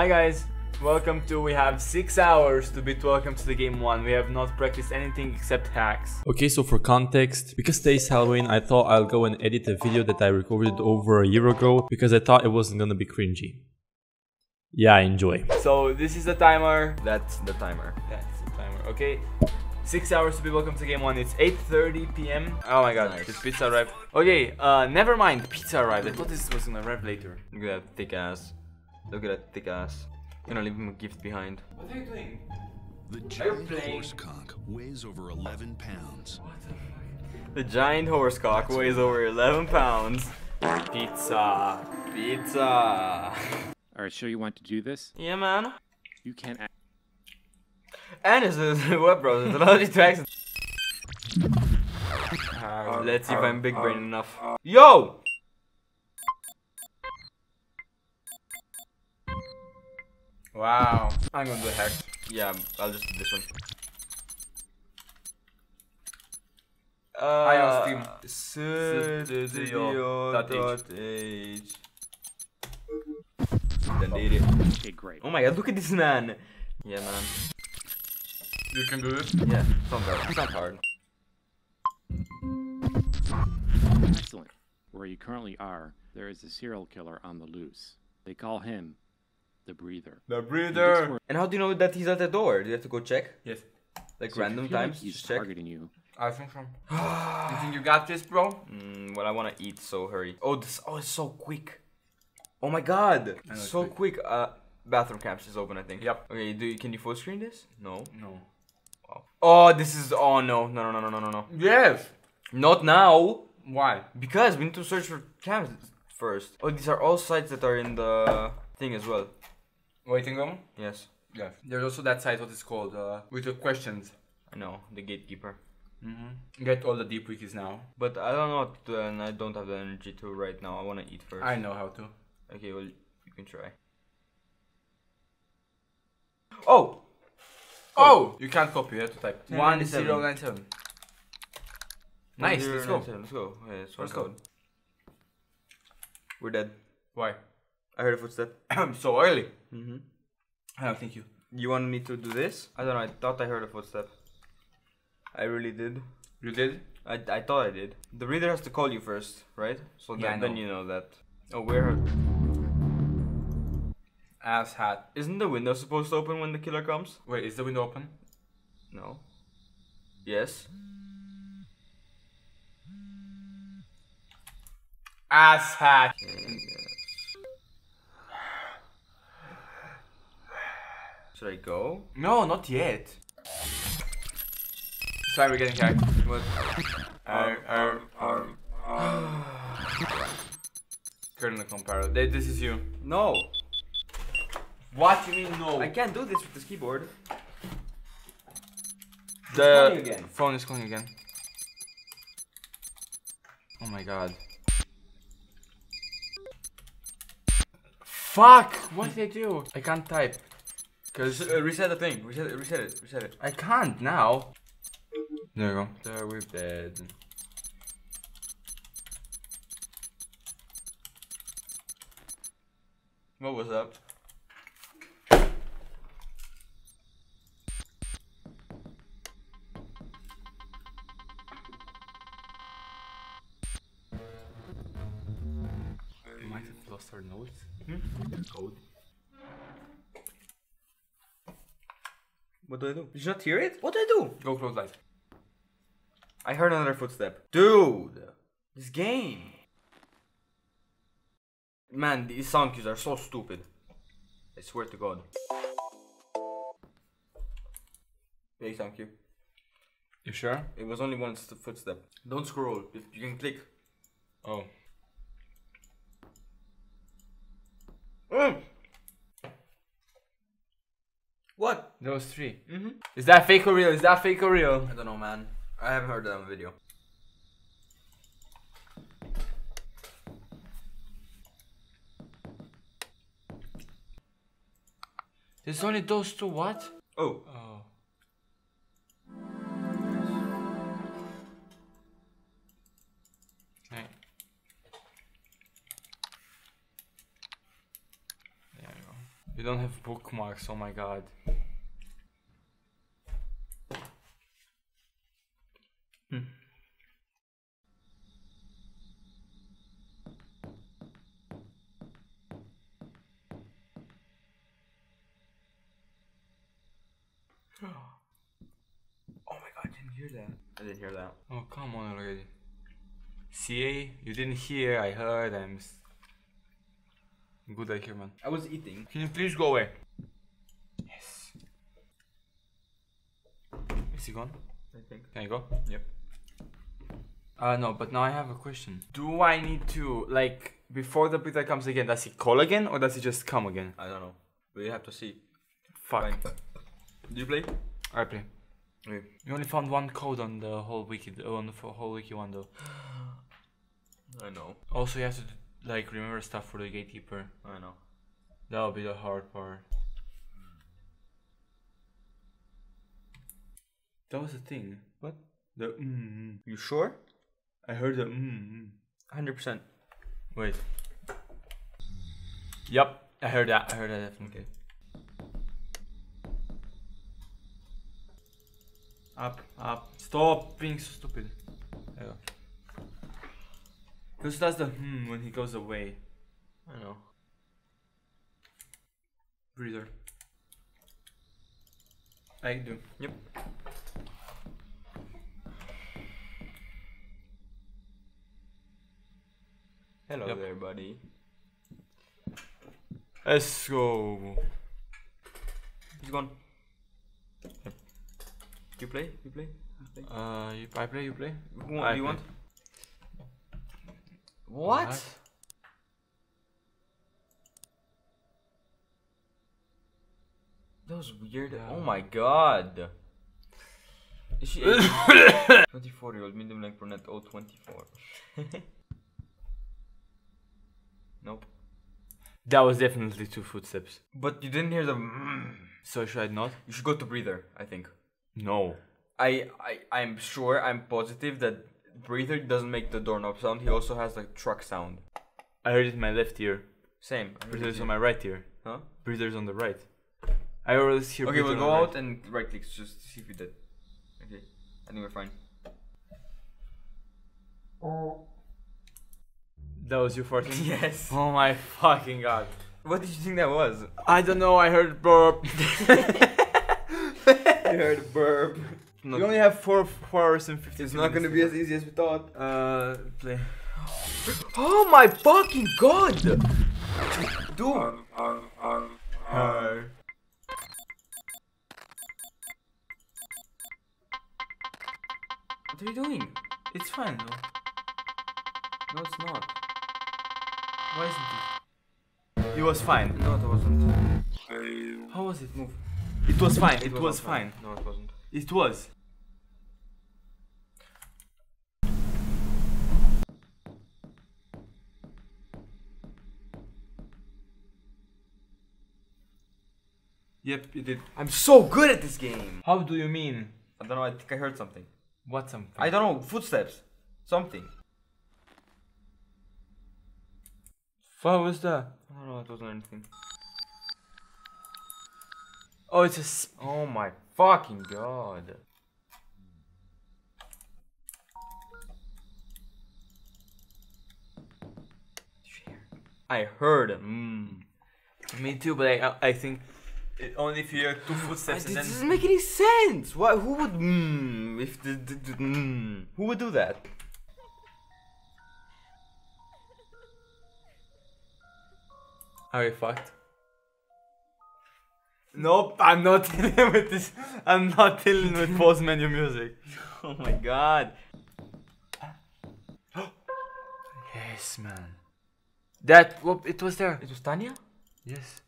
Hi guys, welcome to we have 6 hours to beat welcome to the game 1. We have not practiced anything except hacks. Okay, so for context, because today's Halloween, I thought I'll go and edit a video that I recorded over a year ago because I thought it wasn't gonna be cringy. Yeah, enjoy. So this is the timer. That's the timer. That's the timer. Okay. Six hours to be welcome to game one. It's 8:30 p.m. Oh my god, Nice. this pizza arrived. Okay, uh, never mind. Pizza arrived. I thought this was gonna arrive later. Look at that thick ass. Look at that thick ass. Gonna leave him a gift behind. What are you doing? The Are you giant playing? horsecock weighs over 11 pounds. The the giant horse cock weighs over 11 pounds. Pizza. Pizza. Alright, sure you want to do this? Yeah, man. You can't act. And it's a web browser. It allows you to access. Let's see if I'm big brain enough. Uh, uh, uh. Yo! Wow. I'm gonna do a hack. Yeah, I'll just do this one. Hi Uh, on Steam. Studio.h. Then did it. Okay, great. Oh my god, look at this man. Yeah, man. You can do this. Yeah, it's not hard. It's not hard. Excellent. Where you currently are, there is a serial killer on the loose. They call him the Breather. The breather. for- And how do you know that he's at the door? Do you have to go check? Yes. Like so random feel like times? he's Just check? targeting you. I think so. you think you got this, bro? Mm, well, I wanna eat, so hurry. Oh, this. Oh, it's so quick. Oh my god. it's So quick. quick. Uh, bathroom caps is open, I think. Yep. Okay, do you, can you full screen this? No. No. Oh, this is. Oh no, no, no, no, no, no, no. Yes. Not now. Why? Because we need to search for cams first. Oh, these are all sites that are in the thing as well. Waiting room. Yes, Yes. There's also that site. What is called? Uh, with the questions. I know the gatekeeper. Mm-hmm. Get all the deep wikis now. But I don't know, what to, and I don't have the energy to right now. I wanna eat first. I know how to. Okay, well, you can try. Oh! Oh! You can't copy. You have to type Ten one ninety-seven. zero nine seven. Nice. Let's go. Let's go. Okay, let's, go. We're dead. Why? I heard a footstep. so early. Mm-hmm. Oh, I don't think you. You want me to do this? I don't know. I thought I heard a footstep. I really did. You did? I, I thought I did. The breather has to call you first, right? So Yeah, then, then you know that. Oh, where? Ass hat. Isn't the window supposed to open when the killer comes? Wait, is the window open? No. Yes. Ass hat. Should I go? No, not yet. Sorry, we're getting hacked. What? Arr, arr, arr. Currently comparo. This is you. No! What do you mean no? I can't do this with this keyboard. the phone is calling again. Oh my god. Fuck! What did I do? I can't type. Cause Uh, reset the thing. Reset it. Reset it. Reset it. I can't now. There we go. There we're dead. What was up? Might have lost our notes. Hmm. Code. What do I do? Did you not hear it? What do I do? Go close light. I heard another footstep. Dude! This game! Man, these sound cues are so stupid. I swear to god. Hey, sound cue. You sure? It was only one footstep. Don't scroll. You, you can click. Oh. Mm. Was 3 Mm-hmm. Is that fake or real? Is that fake or real? I don't know, man. I haven't heard that video. There's only those two. What? Oh. Oh. Hey. There you go. You don't have bookmarks, oh my god. Oh my god, I didn't hear that. I didn't hear that. Oh, come on already. CA, you didn't hear, I heard, I'm good at here, man. I was eating. Can you please go away? Yes. Is he gone? I think. Can I go? Yep. Uh, no, but now I have a question. Do I need to, like, before the Peter comes again, does he call again or does he just come again? I don't know. We have to see. Fuck. Fine. Do you play? I play. Okay. You only found one code on the whole wiki, on the whole wiki one though. I know. Also, you have to, like, remember stuff for the gatekeeper. I know. That will be the hard part. That was the thing. What? The mm. You sure? I heard the mm. 100%. Wait. Yep, I heard that. I heard that definitely. Up, up. Stop being so stupid. Go. Because that's the hmm when he goes away. I know. Breather. I do. Yep. Hello Yep. there, buddy. Let's go. He's gone. Yep. You play? You play? You play? Uh, you, I play, you play? Who wa- I do you play. want? What? That was weird. Oh my god. Is she 24 year old medium length brunette 024? nope. That was definitely two footsteps. But you didn't hear the. mm. So should I not? You should go to breather. I think. No. I I I'm sure. I'm positive that breather doesn't make the doorknob sound. He also has like truck sound. I heard it in my left ear. Same. Breather's on my right ear. Huh? Breather's on the right. I always hear. Okay, we'll go the out and right click just to see if we did. Okay, I think we're fine. Oh. That was you farting. Yes. Oh my fucking god. What did you think that was? I don't know. I heard burp. I heard burp. you only have four, four hours and fifty. It's not gonna be as easy as we thought. Uh, play. Oh my fucking god! Dude! Uh, What are you doing? it's fine though. No, it's not. Why isn't it? It was fine. No, it wasn't. How was it? Move. It was fine. It, wasn't was fine. No, it wasn't. It was. Yep, it did. I'm so good at this game! How do you mean? I don't know, I think I heard something. What something? I don't know, footsteps. Something. What was that? I don't know, it wasn't anything. Oh, it's a. Oh my fucking god. I heard. Mm. Me too, but I I think it only if you hear two footsteps and then. This doesn't make any sense. Why? Who would? Mm, if the, the, the mm, who would do that? Are we fucked? Nope, I'm not dealing with this. I'm not dealing with post menu music. Oh my god. Yes, man. That whoop, it was there. It was Tanya. Yes.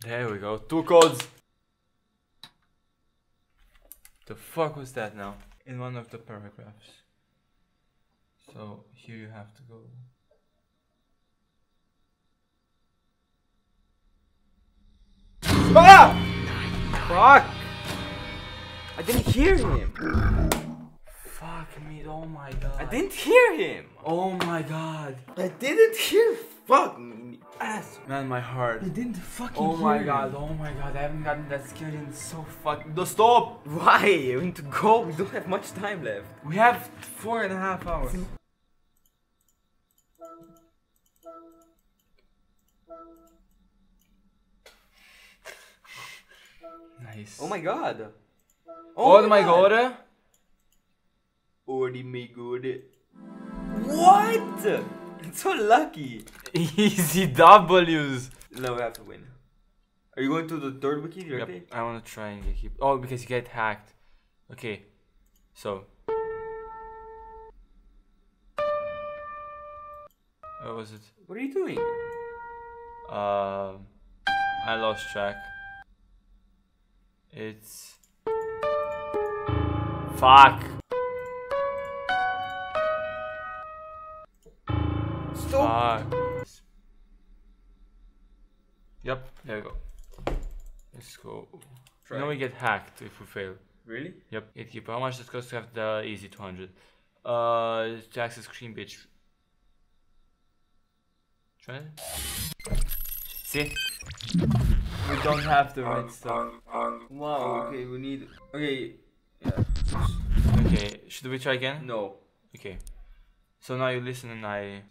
There we go. Two codes. The fuck was that now? In one of the paragraphs. So here you have to go. Fuck! I didn't hear him. Fuck me. Oh my god. I didn't hear him. Oh my god. I didn't hear. Fuck me, ass. Man, my heart. I didn't fucking. Oh my god, him. oh my god, I haven't gotten that skill in so fuck. No, stop! Why? We need to go. We don't have much time left. We have four and a half hours. Nice. Oh my god. Oh, my god. Oh my god. What? It's so lucky. Easy W's. Now we have to win. Are you going to the third wiki Yep? I want to try and get keep. Oh, because you get hacked. Okay, so. What was it? What are you doing? Um, I lost track. It's fuck. Stop. Fuck. Yep, there we go. Let's go. Try. Know we get hacked if we fail. Really? Yep, gatekeeper. How much does it cost to have the easy 200? Uh, to access screen bitch. Try it. See? We don't have the right stuff. Wow. Okay, we need. Okay. Yeah. Okay, should we try again? No. Okay. So now you listen and I.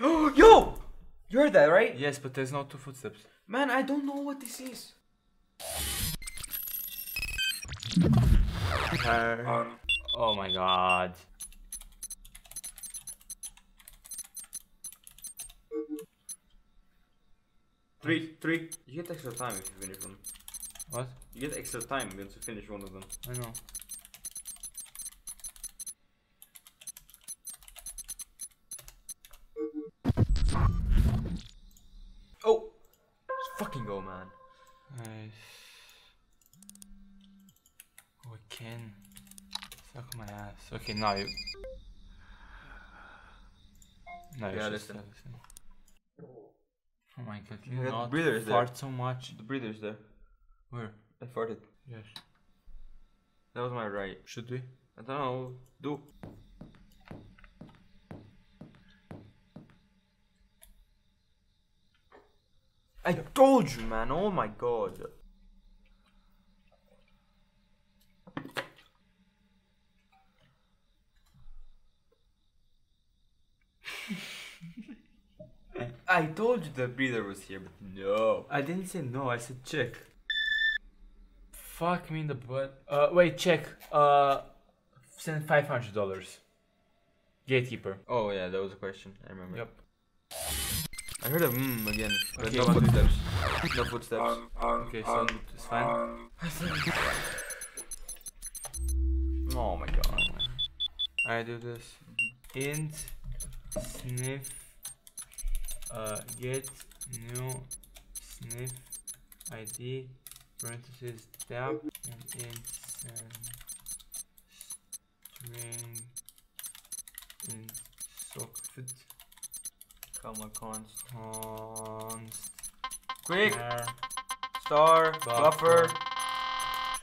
Oh, yo! You heard that, right? Yes, but there's no two footsteps. Man, I don't know what this is. Oh my god. Three, three. You get extra time if you finish one. What? You get extra time once you finish one of them. I know. Oh! Let's fucking go, man. Nice. Oh, I can. Suck my ass. Okay, now you. Now Yeah, should listen. start listening. Oh my god, Yeah, you that not breather is there. so much? The breather's there. Where? I farted. Yes. That was my right. Should we? I don't know. Do. I told you, man. Oh my god. I told you the breather was here, but no. I didn't say no, I said check. Fuck me in the butt. Uh, wait, check. Uh, send $500. Gatekeeper. Oh yeah, that was a question. I remember. Yep. I heard a mmm again, but Okay, no footsteps. No footsteps. Um, um, okay, so um, it's fine. Oh my god. I do this. Mm-hmm. Int sniff uh, get new sniff ID parentheses tab and int send string int socket Comma const. const Quick! char Star! Buffer.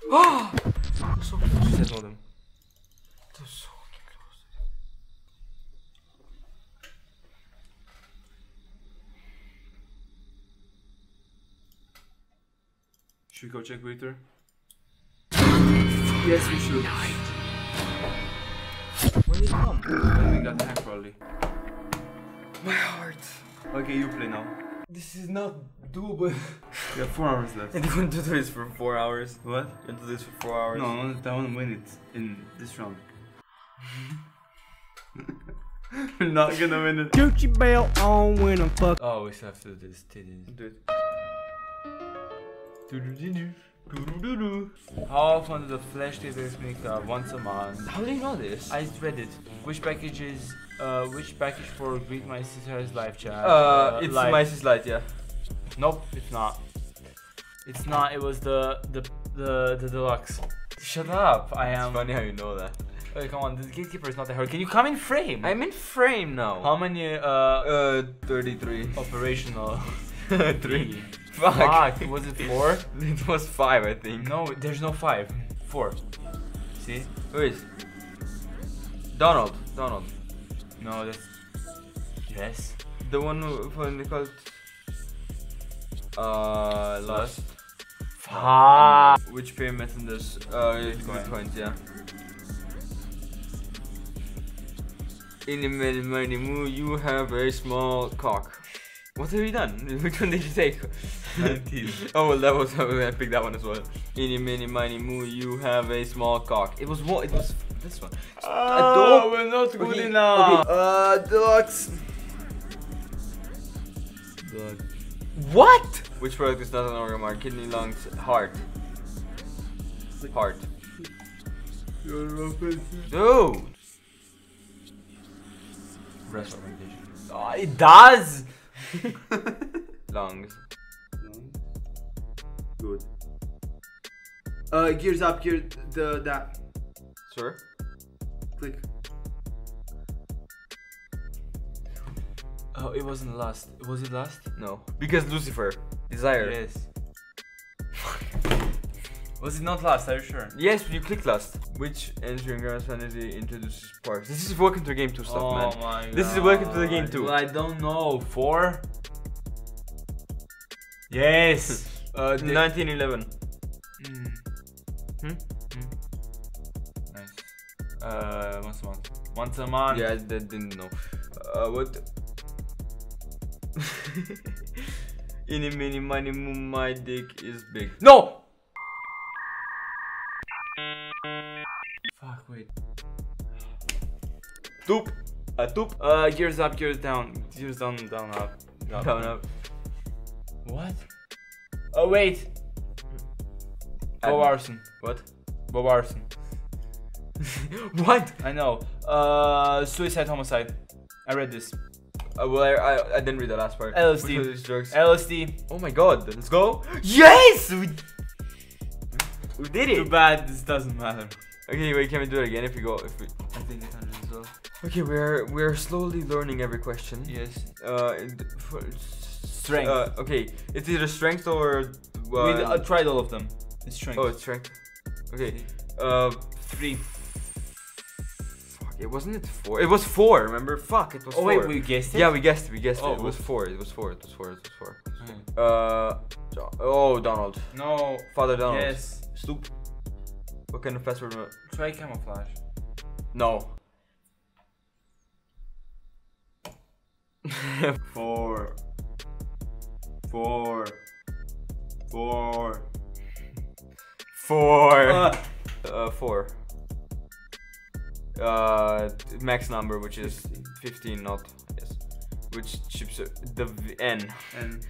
Buffer! so close. She said all them. so Should we go check waiter? yes, we should. When did it come? When we got hacked, probably. My heart. Okay, you play now. This is not doable. We have four hours left. and you want to do this for four hours? What? You want to do this for four hours? No, I want, I want to win it in this round. We're not gonna win it. Gucci belt on when I'm fuck. Oh, we still have to do this. Do it. How often do the flash tasers make uh, once a month? How do you know this? I read it. Which package is uh which package for Greet My Sister's live chat? uh, it's live- my Sister's light, yeah. Nope, it's not. It's not. It was the the the the deluxe. Shut up! I It's am. funny how you know that. Wait, come on. The gatekeeper is not that hard. Can you come in frame? I'm in frame now. How many uh Uh, 33. operational? Three. Fuck. Fuck. Was it four? it was five, I think. No, there's no five. Four. See? Who is? Donald. Donald. No, that's. Yes. The one who when they called uh lost. Fuck. Which payment in this? Uh, Bitcoin. Bitcoins, yeah. In money moo, you have a small cock. What have you done? Which one did you take? 19. oh well, that was I picked that one as well. In mini, many money moo, you have a small cock. It was what? It was this one. Oh, we're not good Okay, enough. Uh, dogs. Dog. What? Which product is not an organ mark? Kidney, lungs, heart. Heart. Dude. Breast augmentation. Oh, it does. Lungs. Good. Uh, gears up, gear the that. Sir? Click. Oh, it wasn't last. Was it last? No. Because Lucifer. Desire. Yes. was it not last? Are you sure? Yes, you clicked last. Which entering Grand Fantasy introduces parts? This is welcome to the game 2 stuff, oh man. my This is welcome to the game God. too. Well, I don't know. Four? Yes. Uh, 1911. Mm. Hmm? Nice. Uh, once a month. Once a month. Yeah, I didn't know. Uh, what? In a mini money, my dick is big. No! Fuck, wait. Toop. A toop. Uh, gears up, gears down. Gears down, down, up. up. Down up. What? Oh, wait. Bob Admin. Arson. What? Bob Arson. what? I know. Uh, suicide, homicide. I read this. Uh, well, I, I, I didn't read the last part. LSD. Which was his? LSD. oh my god, let's go. Yes! We, we did it. Too bad this doesn't matter. Okay, wait, can we do it again if we go? If we... I think it hundred as well. Okay, we're we're slowly learning every question. Yes. Uh, for, Strength. Uh, okay, it's either strength or. we Uh, I tried all of them. It's strength. oh, it's strength. Okay. Uh, three. fuck. It wasn't it four. It was four. Remember? Fuck. It was Oh four. wait, we guessed it. Yeah, we guessed. It, we guessed Oh, it. It was four. It was four. It was four. It was four. It was four. Okay. Uh, oh, Donald. No. Father Donald. Yes. Stoop. What kind of password? Try camouflage. No. Four. Four. Four. Four. Uh, Uh, four. Uh, max number, which is 15, not yes, which chips uh, the n, and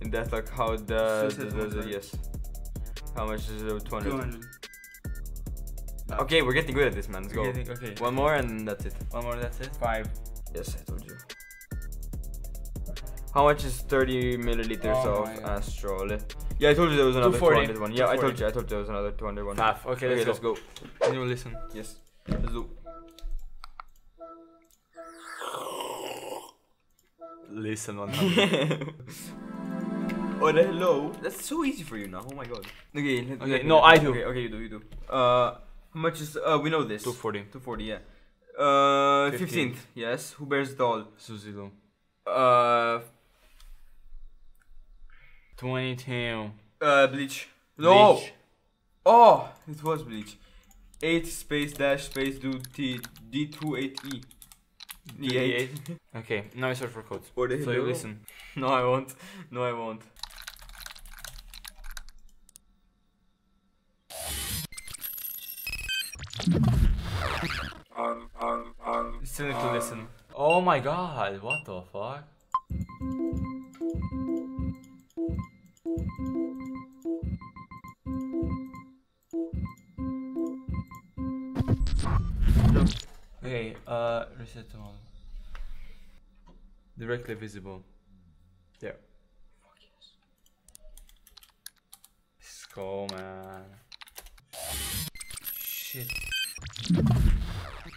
and that's like how the, the, the, the yes, how much is it? 200. 200. Okay, we're getting good at this, man. Let's go. Okay, okay. One more and that's it. One more, that's it. Five. Yes, I told you. How much is 30 milliliters Oh of my Astrol? Yeah, I told you there was another 240. 200 one. Yeah, I told you. I told you there was another 200 one. Five. Okay, Okay, let's, let's go. go. Can you listen? Yes. Let's do. Listen on oh, the hello. That's so easy for you now. Oh my god. Okay. Let, Okay, let no, I do. Okay, okay, you do, you do. Uh, how much is? Uh, we know this. 240. 240. Yeah. Uh, 15th. 15th. Yes. Who bears it all? Suzilu. Uh, 22. uh, bleach. No. Bleach. Oh, it was bleach. 8 space dash space do T D28E. E8. Okay, now I search for codes. Or the So you listen. No, I won't. No, I won't. Um, um, um, you still need to listen. Oh my god, what the fuck? Okay, uh, reset to all. Directly visible. Yeah. Fuck yes. Go, man. Shit.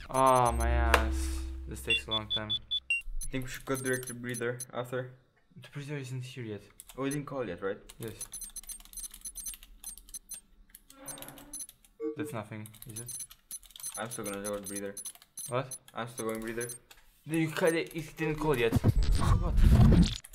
Oh my ass. This takes a long time. I think we should go direct to breather after. The breather isn't here yet. Oh, we didn't call yet, right? Yes. That's nothing, is it? I'm still gonna go with breather. What? I'm still going breather. You cut it. It didn't call yet. What?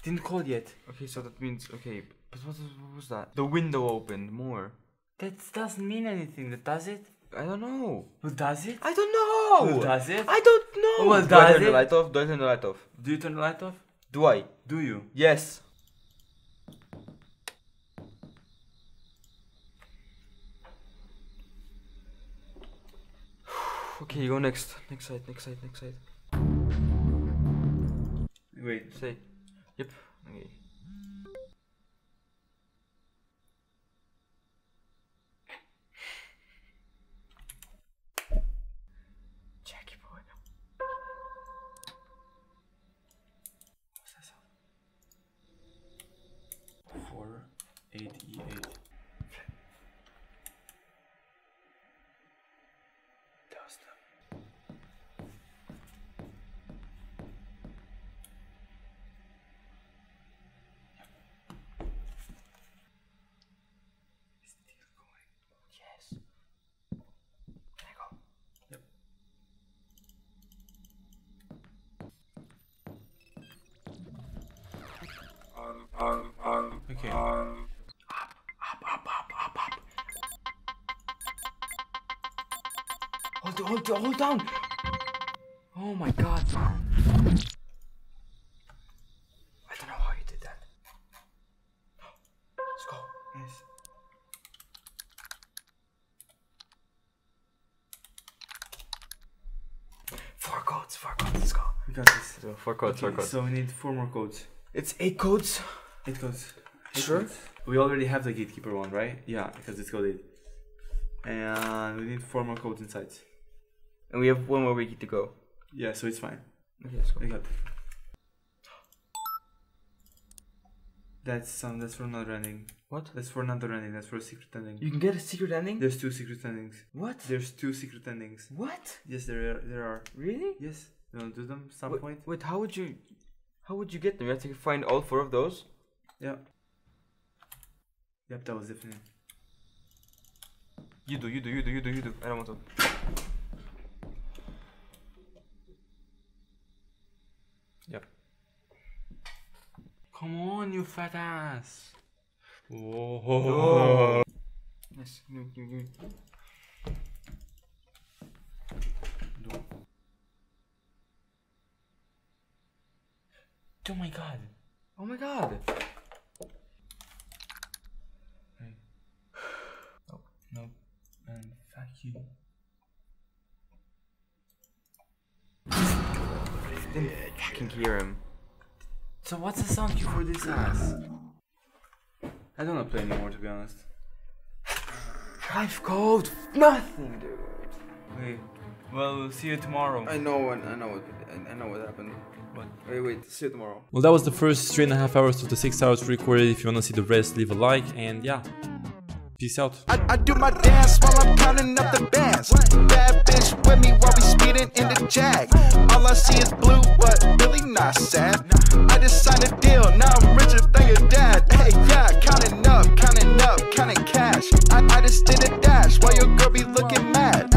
Didn't call yet. Okay, so that means okay. But what, what was that? The window opened more. That doesn't mean anything. That does it. I don't know. Well, does it? I don't know. Well, does it? I don't know. Well, Do I does turn the it? light off? Do I turn the light off? Do you turn the light off? Do I? Do you? Yes. Okay, you go next. Next side. Next side. Next side. Wait. Say. Yep. Okay. Jackie boy. What's that sound? Four, eight, E eight. Okay. Up, up, up, up, up, up. Hold, hold, hold down. Oh my god. I don't know how you did that. Let's go. Yes. Four codes, four codes, let's go. We got this. So, four codes, four codes. so we need four more codes. It's eight codes. Eight codes. Sure. We already have the gatekeeper one, right? Yeah, because it's coded. And we need four more codes inside. And we have one more wiki to go. Yeah, so it's fine. Okay, let's go. Got. That's some. That's for another ending. What? That's for another ending. That's for a secret ending. You can get a secret ending? There's two secret endings. What? There's two secret endings. What? Yes, there are. There are. Really? Yes. You wanna do them some Wait, point? wait, how would you how would you get them? You have to find all four of those? Yeah. Yep, that was definitely. You do, you do, you do, you do, you do. I don't want to. Yep. Come on, you fat ass. Whoa. Yes, you, you, you. Oh my god. Oh my god. No. And fuck you. Didn't fucking hear him. So what's the sound cue for this ass? I don't wanna play anymore to be honest. Drive code. Nothing, dude. Okay. Well, we'll see you tomorrow. I know what I know what I know what happened. But Wait, wait, see you tomorrow. Well, that was the first three and a half hours of the six hours recorded. If you wanna see the rest, leave a like and yeah. Peace out. I, I do my dance while I'm counting up the bands. Bad bitch with me while we speeding in the jag. All I see is blue, but really not sad. I just signed a deal, now I'm richer than your dad. Hey, yeah, counting up, counting up, counting cash. I, I just did a dash while your girl be looking mad.